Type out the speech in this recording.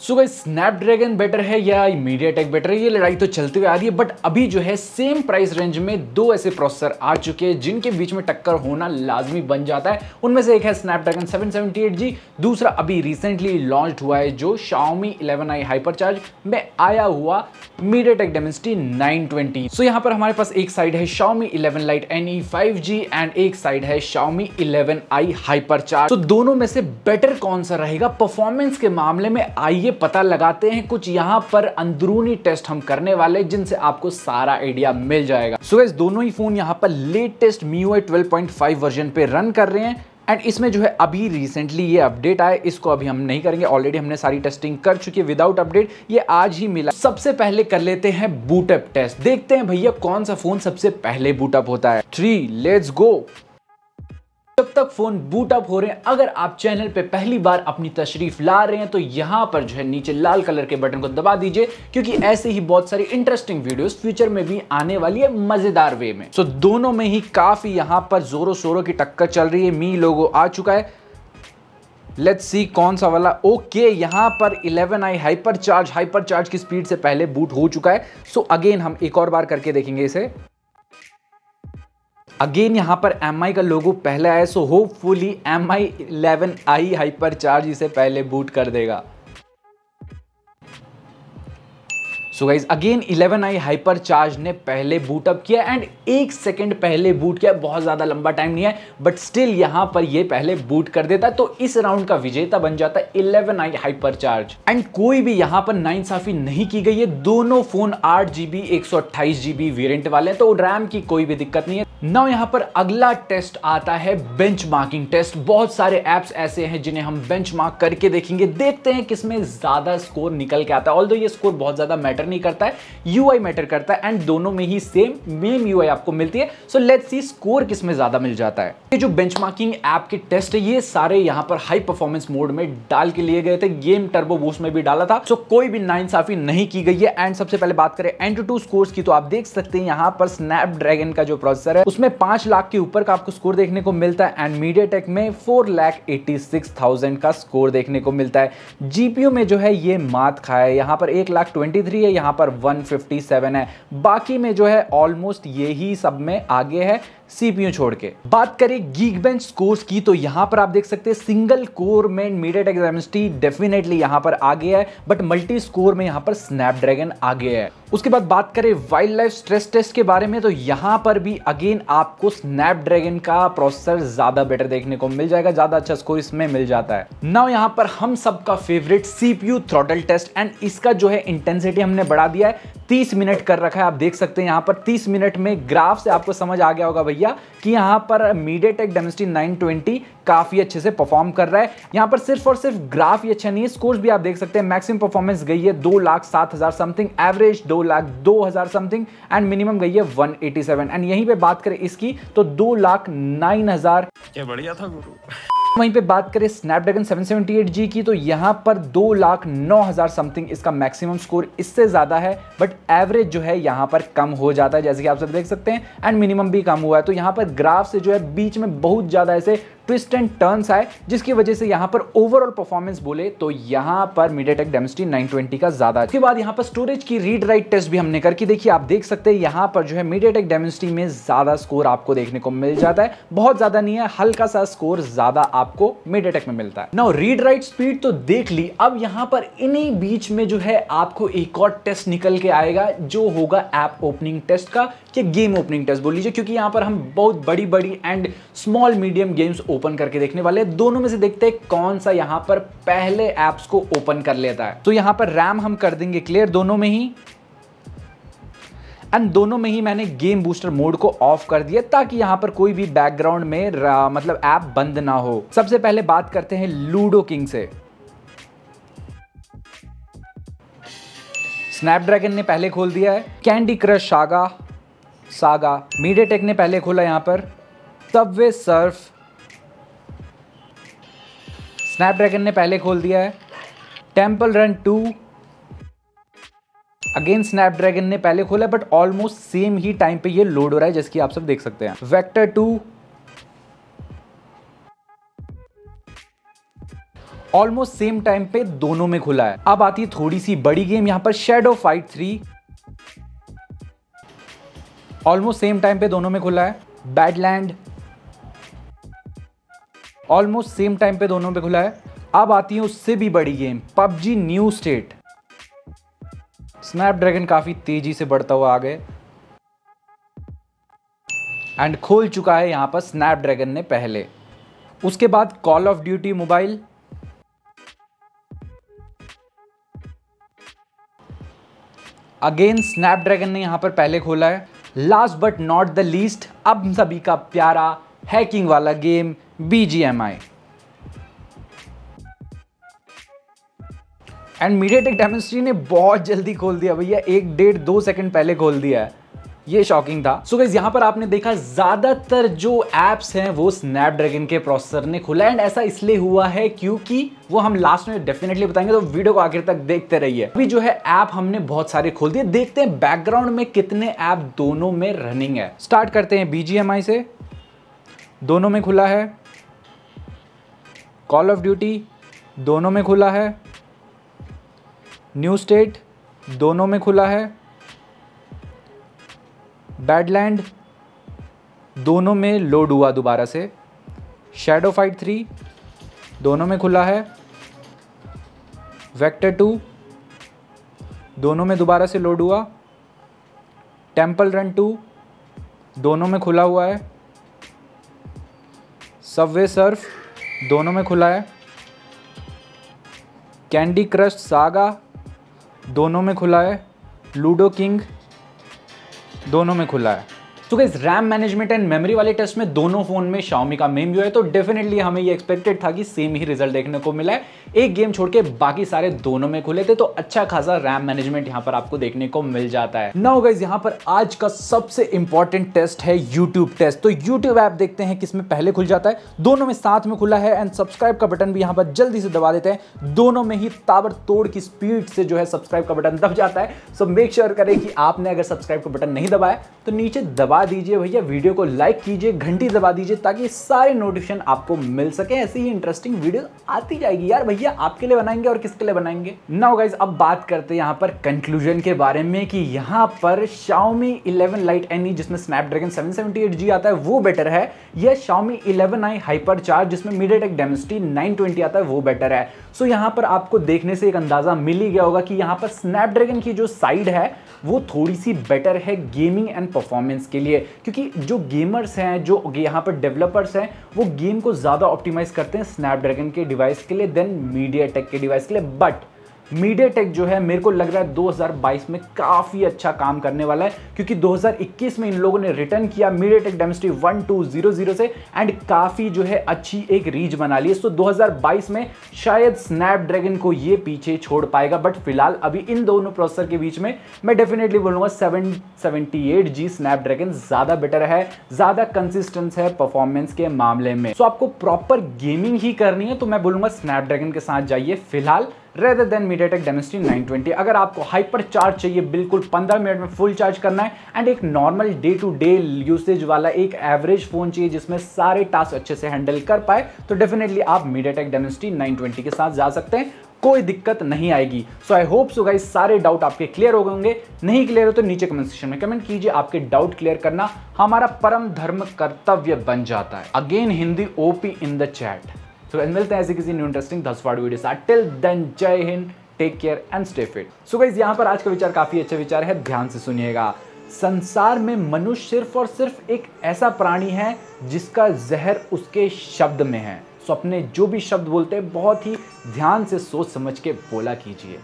So guys Snapdragon better है या media take better है? ये लड़ाई तो चलती हुई आ रही है बट अभी जो है सेम प्राइस रेंज में दो ऐसे प्रोसेसर आ चुके हैं, जिनके बीच में टक्कर होना लाजमी बन जाता है। उनमें से एक है स्नैपड्रैगन 778G दूसरा अभी रिसेंटली लॉन्च हुआ है जो Xiaomi 11i हाइपरचार्ज में आया हुआ मीडिया टेक डेमेंसिटी 920 सो यहाँ पर हमारे पास एक साइड है Xiaomi 11 Lite NE 5G and एक साइड है Xiaomi 11i हाइपरचार्ज तो दोनों में से बेटर कौन सा रहेगा? परफॉर्मेंस के मामले में आइए आइए पता लगाते हैं कुछ यहाँ पर अंदरूनी टेस्ट हम करने वाले जिनसे आपको सारा आइडिया मिल जाएगा। सो so, दोनों ही फ़ोन यहाँ पर लेटेस्ट MIUI 12.5 वर्जन पे रन कर रहे हैं एंड इसमें जो है अभी रिसेंटली ये अपडेट आया इसको अभी हम नहीं करेंगे। ऑलरेडी हमने सारी टेस्टिंग कर चुकी है विदाउट अपडेट ये आज ही मिला। सबसे पहले कर लेते हैं बूटअप टेस्ट देखते हैं भैया कौन सा फ़ोन सबसे पहले बूटअप होता है। थ्री लेट्स गो जब तक फ़ोन बूट अप हो रहे हैं अगर आप चैनल पे पहली बार अपनी तशरीफ़ ला रहे हैं तो यहाँ पर जो है नीचे लाल कलर के बटन को दबा दीजिए क्योंकि ऐसे ही बहुत सारी इंटरेस्टिंग वीडियोस फ्यूचर में भी आने वाली है मज़ेदार वे में। सो दोनों में ही काफ़ी यहाँ पर जोरों शोरों की टक्कर चल रही है मी लोगो आ चुका है। लेट्स सी कौन सा वाला। ओके okay, यहाँ पर 11 I hyper charge hyper charge की स्पीड से पहले बूट हो चुका है। सो so अगेन हम एक और बार करके देखेंगे इसे। अगेन यहाँ पर MI का लोगो पहले आया so hopefully M I eleven I hyper charge इसे पहले बूट कर देगा। So guys again 11 I hyper charge ने पहले बूट अप किया एंड एक सेकंड पहले बूट किया। बहुत ज़्यादा लंबा टाइम नहीं है बट स्टिल यहाँ पर ये पहले बूट कर देता तो इस राउंड का विजेता बन जाता है 11 आई हाइपर चार्ज एंड कोई भी यहाँ पर नाइन साफी नहीं की गई है। दोनों फ़ोन आठ जीबी एक सौ अट्ठाईस जीबी वेरियंट वाले हैं तो रैम की कोई भी दिक्कत नहीं है। नाउ यहाँ पर अगला टेस्ट आता है बेंच मार्किंग टेस्ट बहुत सारे एप्स ऐसे हैं जिन्हें हम बेंच मार्क करके देखेंगे। देखते हैं किसमें ज़्यादा स्कोर निकल के आता है। ऑल ये स्कोर बहुत ज़्यादा मैटर नहीं करता है यूआई मैटर करता है एंड दोनों में ही सेम मेम यूआई आपको मिलती है। सो लेट्स सी स्कोर किसमें ज़्यादा मिल जाता है। ये जो बेंचमार्किंग ऐप के टेस्ट है, ये सारे यहाँ पर हाई परफॉर्मेंस मोड में डाल के लिए गए थे। गेम टर्बो बूस्ट में भी डाला था। सो कोई भी नाइन साफी नहीं की गई है। एंड सबसे पहले बात करें एंड टू स्कोर्स की तो आप देख सकते हैं यहाँ पर स्नैपड्रैगन का जो प्रोसेसर है, उसमें पाँच लाख के ऊपर का आपको स्कोर देखने को मिलता है। एंड मीडिया में फोर एटी सिक्स थाउज़ेंड का स्कोर देखने को मिलता है। जीपीयू में जो है, ये मात खाया है। यहाँ पर एक लाख ट्वेंटी थ्री है, यहाँ पर 157 है। बाकी में जो है ऑलमोस्ट यही सब में आगे है। सीपीयू छोड़ के। बात करें गीक बेंच स्कोर्स की तो यहाँ पर आप देख सकते हैं सिंगल कोर में मीडिया टेक डेफिनेटली यहाँ पर आ गया है बट मल्टी स्कोर में यहाँ पर स्नैपड्रैगन आ गया है। उसके बाद बात करें वाइल्ड लाइफ स्ट्रेस टेस्ट के बारे में तो यहाँ पर भी अगेन आपको स्नैपड्रैगन का प्रोसेसर ज़्यादा बेटर देखने को मिल जाएगा, ज़्यादा अच्छा स्कोर इसमें मिल जाता है। नाउ यहाँ पर हम सबका favourite CPU throttle test and इसका जो है इंटेंसिटी हमने बढ़ा दिया है 30 मिनट कर रखा है। आप देख सकते हैं यहाँ पर 30 मिनट में ग्राफ से आपको समझ आ गया होगा भैया कि यहाँ पर मीडिया टेक डेमेस्टी 920 काफ़ी अच्छे से परफॉर्म कर रहा है। यहाँ पर सिर्फ़ और सिर्फ़ ग्राफ ही अच्छा नहीं है स्कोर्स भी आप देख सकते हैं। मैक्सिमम परफॉर्मेंस गई है दो लाख सात हज़ार समथिंग एवरेज दो लाख दो हज़ार समथिंग एंड मिनिमम गई है वन एटी सेवन एंड यहीं पे बात करें इसकी तो दो लाख नाइन हज़ार। क्या बढ़िया था गुरु। वहीं पे बात करें स्नैपड्रैगन 778G की तो यहाँ पर दो लाख नौ हज़ार समथिंग इसका मैक्सिमम स्कोर इससे ज़्यादा है बट एवरेज जो है यहाँ पर कम हो जाता है जैसे कि आप सब देख सकते हैं एंड मिनिमम भी कम हुआ है। तो यहाँ पर ग्राफ से जो है बीच में बहुत ज़्यादा ऐसे ट्विस्ट एंड टर्न्स आए, जिसकी वजह से यहाँ पर ओवरऑल परफॉर्मेंस बोले तो यहाँ पर मीडियाटेक डेमस्टी 920 का ज़्यादा। उसके बाद यहाँ पर स्टोरेज की रीड राइट टेस्ट भी हमने करके देखी। आप देख सकते हैं, यहाँ पर जो है मीडियाटेक डेमस्टी में ज़्यादा स्कोर आपको देखने को मिल जाता है। बहुत ज़्यादा नहीं है हल्का सा स्कोर ज़्यादा आपको मीडियाटेक में मिलता है। नाउ रीड राइट स्पीड तो देख ली। अब यहाँ पर इन्हीं बीच में जो है आपको एक और टेस्ट निकल के आएगा, जो होगा ऐप ओपनिंग टेस्ट का कि गेम ओपनिंग टेस्ट बोल लीजिए, क्योंकि यहाँ पर हम बहुत बड़ी बड़ी and small medium games open करके देखने वाले दोनों में से देखते हैं कौन सा यहाँ पर पहले एप्स को ओपन कर लेता है। तो यहाँ पर रैम हम कर देंगे क्लियर दोनों में ही। एंड दोनों में ही मैंने गेम बूस्टर मोड को ऑफ़ कर दिया ताकि यहाँ पर कोई भी बैकग्राउंड में मतलब ऐप बंद ना हो। सबसे पहले बात करते हैं लूडो किंग से। स्नैपड्रैगन ने पहले खोल दिया है। Candy crush saga saga MediaTek ने पहले खोला यहाँ पर। सबवे सर्फ स्नैपड्रैगन ने पहले खोल दिया है। Temple run two again Snapdragon ने पहले खोला बट ऑलमोस्ट सेम ही टाइम पे ये लोड हो रहा है जैसे कि आप सब देख सकते हैं। Vector two almost same time पे दोनों में खुला है। अब आती है थोड़ी सी बड़ी गेम यहाँ पर shadow fight three almost same time पे दोनों में खुला है। बैडलैंड ऑलमोस्ट सेम टाइम पे दोनों पे खुला है। अब आती है उससे भी बड़ी game PUBG new state Snapdragon काफ़ी तेज़ी से बढ़ता हुआ आ गए एंड खोल चुका है यहाँ पर स्नैपड्रैगन ने पहले। उसके बाद call of duty mobile again Snapdragon ने यहाँ पर पहले खोला है। Last but not the least अब सभी का प्यारा हैकिंग वाला game BGMI and MediaTek Dimensity ने बहुत जल्दी खोल दिया भैया। एक डेढ़ दो सेकंड पहले खोल दिया है। ये शॉकिंग था। सो so गाइज़ यहाँ पर आपने देखा ज़्यादातर जो एप्स हैं, वो स्नैपड्रैगन के प्रोसेसर ने खुला। एंड ऐसा इसलिए हुआ है क्योंकि वो हम लास्ट में डेफिनेटली बताएँगे तो वीडियो को आखिर तक देखते रहिए। अभी जो है ऐप हमने बहुत सारे खोल दिए। देखते हैं बैकग्राउंड में कितने ऐप दोनों में रनिंग है। स्टार्ट करते हैं बीजीएमआई से। दोनों में खुला है। कॉल ऑफ़ ड्यूटी दोनों में खुला है। न्यू स्टेट दोनों में खुला है। बैडलैंड दोनों में लोड हुआ दोबारा से। शेडो फाइट थ्री दोनों में खुला है। वेक्टर टू दोनों में दोबारा से लोड हुआ। टेंपल रन टू दोनों में खुला हुआ है। सबवे सर्फ दोनों में खुला है। कैंडी क्रश सागा दोनों में खुला है। लूडो किंग दोनों में खुला है। तो guys RAM management and memory वाले टेस्ट में दोनों फ़ोन में Xiaomi का मेम जो है तो डेफिनेटली हमें ये एक्सपेक्टेड था कि सेम ही रिज़ल्ट देखने को मिला है। एक गेम छोड़ के बाकी सारे दोनों में खुले थे तो अच्छा खासा रैम मैनेजमेंट यहाँ पर आपको देखने को मिल जाता है। नाउ गाइस यहाँ पर आज का सबसे इंपॉर्टेंट टेस्ट है यूट्यूब टेस्ट तो यूट्यूब ऐप देखते हैं किसमें पहले खुल जाता है। दोनों में साथ में खुला है एंड सब्सक्राइब का बटन भी यहाँ पर जल्दी से दबा देते हैं। दोनों में ही ताबड़ तोड़ की स्पीड से जो है सब्सक्राइब का बटन दब जाता है। सो मेक श्योर करें कि आपने अगर सब्सक्राइब का बटन नहीं दबाया तो नीचे दबा दीजिए भैया, वीडियो को लाइक कीजिए, घंटी दबा दीजिए ताकि सारे नोटिफिकेशन आपको मिल सके। ऐसी ही इंटरेस्टिंग वीडियो आती जाएगी। यार भैया, आपके लिए बनाएँगे और किसके लिए बनाएँगे? नाउ गाइज़ अब बात करते हैं यहाँ पर कंक्लूजन के बारे में कि यहाँ पर Xiaomi 11 Lite NE जिसमें Snapdragon 778G आता है, वो बेटर है। या Xiaomi 11i Hypercharge जिसमें MediaTek Dimensity 920 आता है, वो बेटर है। सो यहाँ पर आपको देखने से एक अंदाज़ा मिल ही गया होगा कि यहाँ पर Snapdragon की जो साइड है, वो थोड़ी सी बेटर है गेमिंग एंड परफॉर्मेंस के लिए। क्योंकि जो गेमर्स हैं, जो यहाँ पर डेवलपर्स हैं, वो गेम को ज़्यादा ऑप्टिमाइज करते हैं स्नैपड्रैगन के डिवाइस के लिए देन मीडिया टेक के डिवाइस के लिए बट मीडिया टेक जो है मेरे को लग रहा है 2022 में काफ़ी अच्छा काम करने वाला है क्योंकि 2021 में इन लोगों ने रिटर्न किया MediaTek Dimensity one two zero zero से एंड काफ़ी जो है अच्छी एक रीच बना ली है। सो 2022 में शायद स्नैपड्रैगन को ये पीछे छोड़ पाएगा बट फ़िलहाल अभी इन दोनों प्रोसेसर के बीच में मैं डेफिनेटली बोलूँगा seven seventy eight G Snapdragon ज़्यादा बेटर है ज़्यादा कंसिस्टेंस है परफॉर्मेंस के मामले में। सो so, आपको प्रॉपर गेमिंग ही करनी है तो मैं बोलूँगा स्नैपड्रैगन के साथ जाइए। फ़िलहाल रेदर देन मीडियाटेक डेमेस्ट्री 920 अगर आपको हाइपर चार्ज चाहिए, बिल्कुल 15 मिनट में फुल चार्ज करना है एंड एक normal day to day usage वाला एक एवरेज फ़ोन चाहिए जिसमें सारे टास्क अच्छे से हैंडल कर पाए तो डेफिनेटली आप मीडियाटेक डेमेस्ट्री 920 के साथ जा सकते हैं। कोई दिक्कत नहीं आएगी। So I hope so guys सारे डाउट आपके क्लियर हो गए होंगे। नहीं क्लियर हो तो नीचे कमेंट सेक्शन में कमेंट कीजिए, आपके डाउट क्लियर करना। हमारा परम धर्म कर्तव्य बन जाता है। Again Hindi OP in the chat so so, मिलते हैं ऐसे किसी न्यू इंटरेस्टिंग दस वार्ड वीडियो साथ टिल देन जय Hind take care and stay fit so guys यहाँ पर आज का विचार काफ़ी अच्छा विचार है. ध्यान से सुनिएगा. संसार में मनुष्य सिर्फ़ और सिर्फ़ एक ऐसा प्राणी है जिसका जहर उसके शब्द में है. सो अपने जो भी शब्द बोलते हैं बहुत ही ध्यान से सोच समझ के बोला कीजिए.